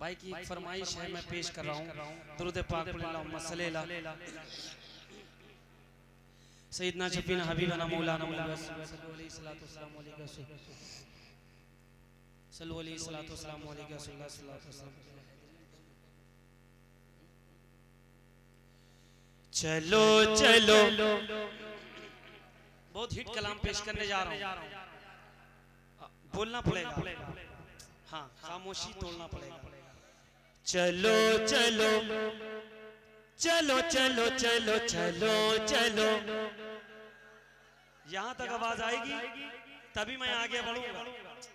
भाई की एक फरमाइश है मैं पेश कर रहा हूँ। दुरुद पाक मसलेला। सैदना शफीना हबीबना मौलाना सल्लल्लाहु अलैहि वसल्लम। चलो चलो। बहुत हिट कलाम पेश करने जा रहा हूँ। बोलना पड़ेगा। हाँ खामोशी तोड़ना पड़ेगा। चलो चलो। चलो चलो चलो चलो चलो। यहाँ तक आवाज़ आएगी, तभी मैं आगे बढ़ूँगा।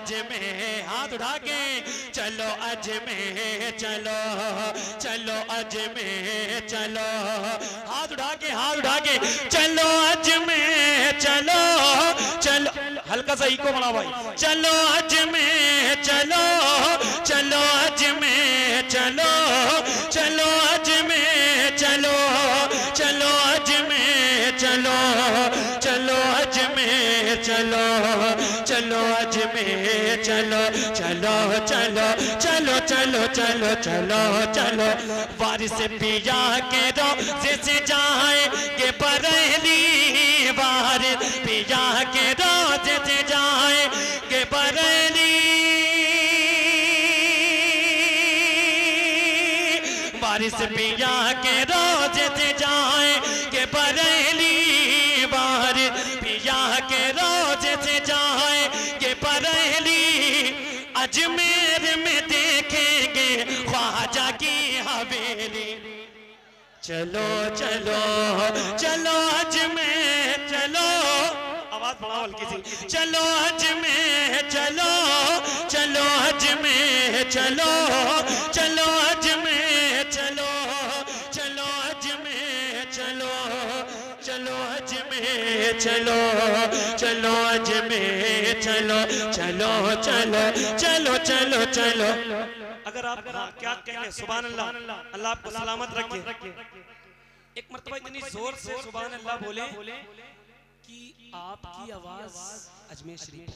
अजमेर हाथ उठा के चलो अजमेर, चलो चलो अजमेर, चलो। हाथ उठा के हाथ उठा के चलो अजमेर, चलो चलो। हल्का सा इको बना भाई। चलो अजमेर, चलो चलो अजमेर, चलो चलो अजमेर, चलो चलो अजमेर, चलो चलो अजमेर, चलो। चलो चलो चलो चलो चलो चलो चलो चलो। बारिश पिया के रोज़े से जाए के बरहली बाहर पिया के रोज़े से जाए के बरहली बारिश पिया के रोज से जाए के बरेली चलो चलो चलो अजमेर चलो। आवाज़ बढ़ाओ हल्की सी। चलो अजमेर चलो चलो अजमेर चलो चलो अजमेर चलो चलो अजमेर चलो चलो चलो चलो चलो चलो। अगर आप क्या कहेंगे सुबह अल्लाह अल्लाह आपको सलामत रखे। एक मरतबा इतनी ज़ोर से सुबह अल्लाह बोले कि आपकी आवाज़ अजमेर शरीफ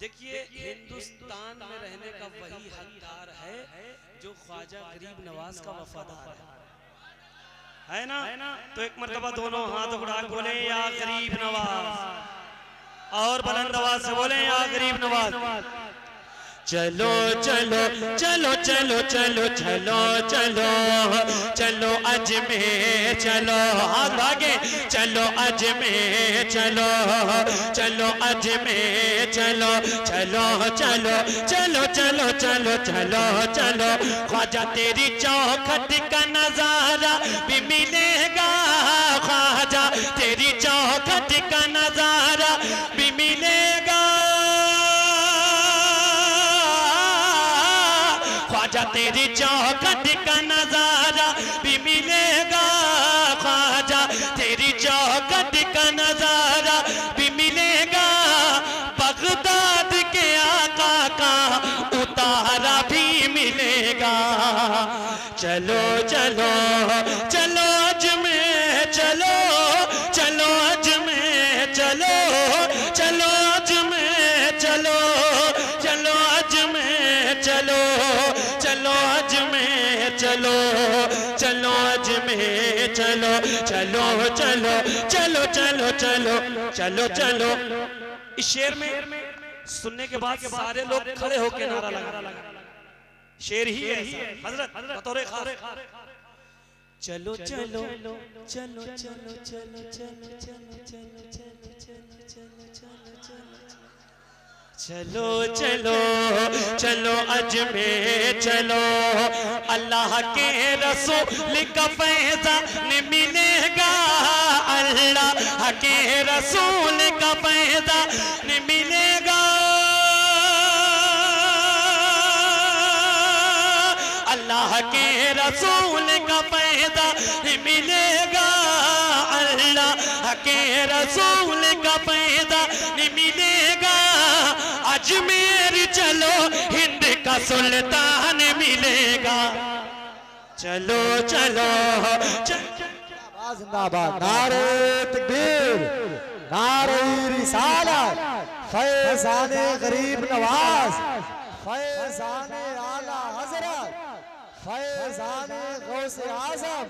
देखिए, हिंदुस्तान में रहने का वही हकदार है जो ख्वाजा गरीब नवाज़ का वफादार है। है ना? तो एक मरतबा दोनों हाथ उड़ा बोले या गरीब नवाज़। और बुलंद आवाज़ से बोले या गरीब नवाज़। चलो चलो चलो चलो चलो चलो चलो चलो अजमेर चलो हाथ आगे चलो अजमेर चलो चलो अजमेर चलो चलो चलो चलो चलो चलो चलो चलो ख्वाजा तेरी चौखट का नज़ारा भी मिलेगा ख्वाजा तेरी चौखट का नज़ारा चौखट का नज़ारा भी मिलेगा, ख्वाजा। तेरी चौखट का नज़ारा भी मिलेगा, बगदाद के आका का उतारा भी मिलेगा। चलो चलो चलो अजमेर चलो चलो अजमेर चलो चलो चलो चलो चलो चलो चलो चलो चलो चलो इस शेर में सुनने के बाद सारे लोग खड़े होकर नारा लगा शेर ही है हज़रत बतौर खास चलो चलो चलो चलो चलो चलो चलो चलो चलो चलो चलो चलो चलो चलो चलो अजमेर, चलो। अल्लाह के रसूल का फैजान मिलेगा अल्लाह के रसूल का फैजान मिलेगा अल्लाह के रसूल का पैदा मिलेगा अल्लाह के रसूल सुल्तान मिलेगा। चलो चलो। जिंदाबाद। नारे तकबीर नारे रिसालत फैजान गरीब नवाज़, फैजान आला हज़रत, फैजान गौसे आज़म,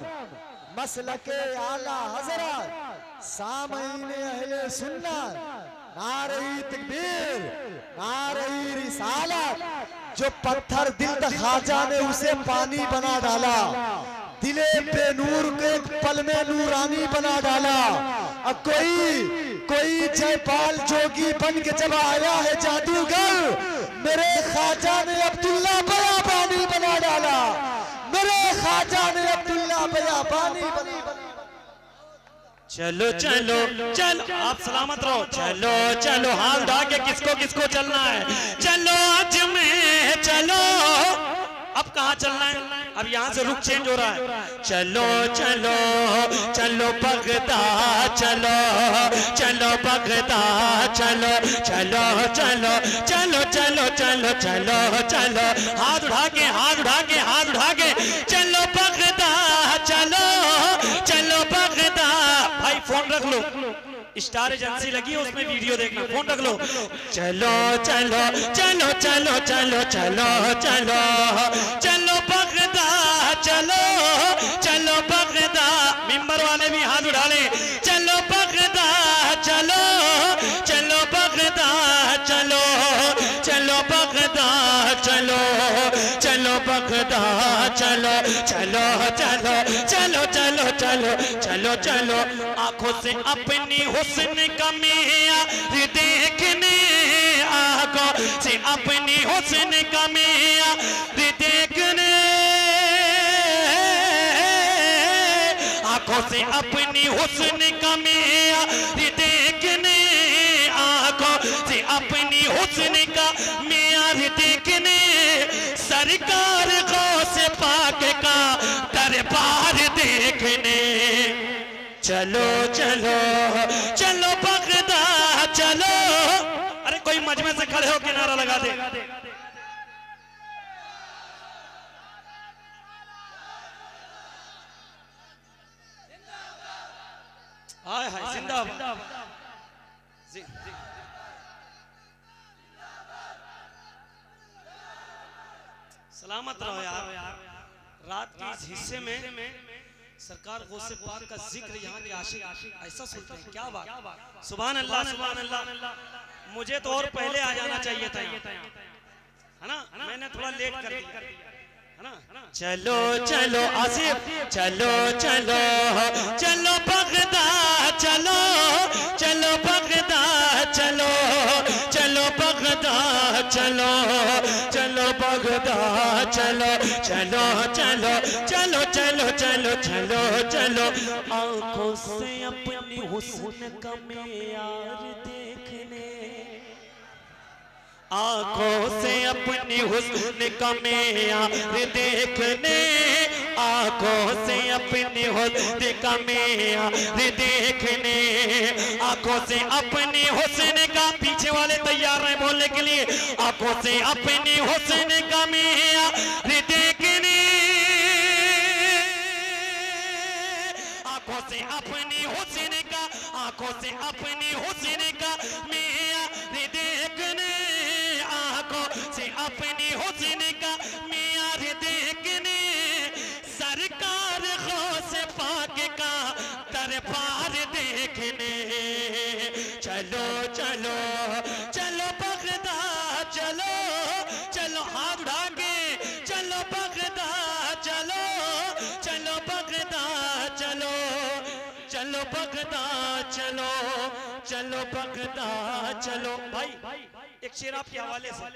मसलक आला हज़रत, सामईन अहले सुन्नत नारे तकबीर नारे रिसालत जो पत्थर दिल तक खाजा ने उसे पानी बना डाला। दिले पे नूर के पल में नूरानी बना डाला। अब कोई कोई जयपाल जोगी बन के जब आया है जादूगर मेरे खाजा ने अब्दुल्ला बया पानी बना डाला। मेरे खाजा ने अब्दुल्ला बयाबानी बना चलो चलो चलो आप सलामत रहो चलो चलो हाथ उठा के किसको किसको चलना है चलो आज में चलो अब कहा चलना है अब यहाँ से रुख चेंज हो रहा है चलो चलो चलो बगदा चलो चलो बगदा चलो चलो चलो चलो चलो चलो चलो चलो हाथ उठा के हाथ उठा के हाथ उठा के चलो बगदा चलो फ़ोन रख लो। स्टार एजेंसी लगी है, उसमें वीडियो देखना। फ़ोन रख लो। चलो चलो चलो चलो चलो चलो चलो। बगदा, चलो चलो चलो चलो चलो चलो चलो चलो। आँखों से अपनी हुस्न का मेयार देखने आँखों से अपनी हुस्न का मेयार देखने आँखों से अपनी हुस्न का सरकार गौ से पाक का दरबार देखने। चलो चलो चलो बगदा चलो। अरे, कोई मजमे से खड़े हो किनारा लगा दे। हाय हाय, जिंदाबाद। सलामत रहो यार। रात के इस हिस्से में सरकार गौसे पाक का ज़िक्र यहाँ के आशिक ऐसा सुनते हैं। क्या बात। सुबह अल्लाह सुबह अल्लाह मुझे तो और पहले आ जाना चाहिए था है ना? मैंने थोड़ा लेट कर दिया। चलो चलो, आसिफ। चलो चलो चलो बगदा चलो चलो चलो चलो बगदा, चलो चलो बगदा, चलो चलो चलो चलो चलो चलो चलो चलो। आँखों से अपनी हुस्न का देखने। आँखों से अपनी हुस्न का देखने। आँखों से अपनी हुस्न का मेयार देखने। आँखों से अपने हुस्न का पीछे वाले तैयार हैं बोलने के लिए। आँखों से अपनी हुस्न का मेयार देखने। आँखों से अपनी हुस्न का आँखों से अपनी हुस्न चलो चलो चलो बगदा चलो चलो हाथ उठा के चलो बगदा चलो चलो बगदा चलो चलो बगदा चलो चलो बगदा चलो। भाई, एक शेर आपके हवाले से।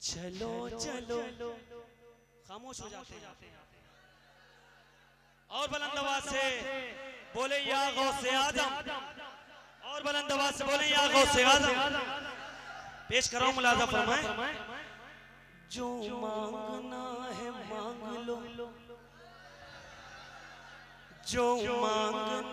चलो चलो, खामोश हो जाते हैं। और बुलंद आवाज़ से बोले या गौ से आज़म। और बुलंद आवाज़ से बोले या गौ से आज़म। पेश करो मुलाजा फरमाए। जो मांगना है मांग लो। जो मांगना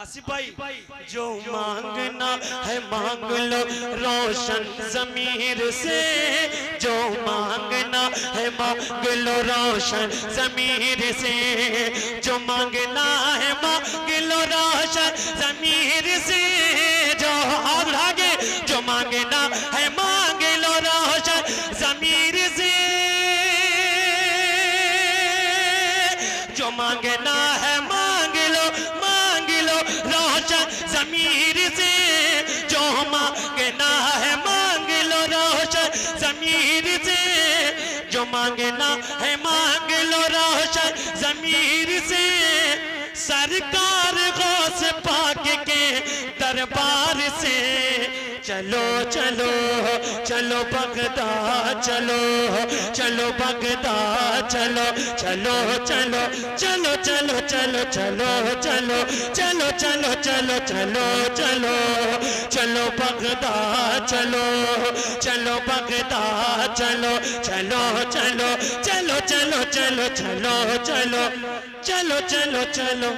आसिफ भाई जो मांगना है मांग लो रोशन जमीर से। जो मांगना है मांग लो रोशन जमीर से। जो मांगना है मांग लो रोशन जमीर से। मांगना है मांग लो रोशन जमीर से। सरकार गौस पाक के दरबार से चलो चलो चलो बगदा चलो चलो बगदा चलो चलो चलो चलो चलो चलो चलो चलो चलो चलो चलो चलो चलो चलो बगदा चलो चलो बगदा चलो चलो चलो चलो चलो चलो चलो चलो चलो चलो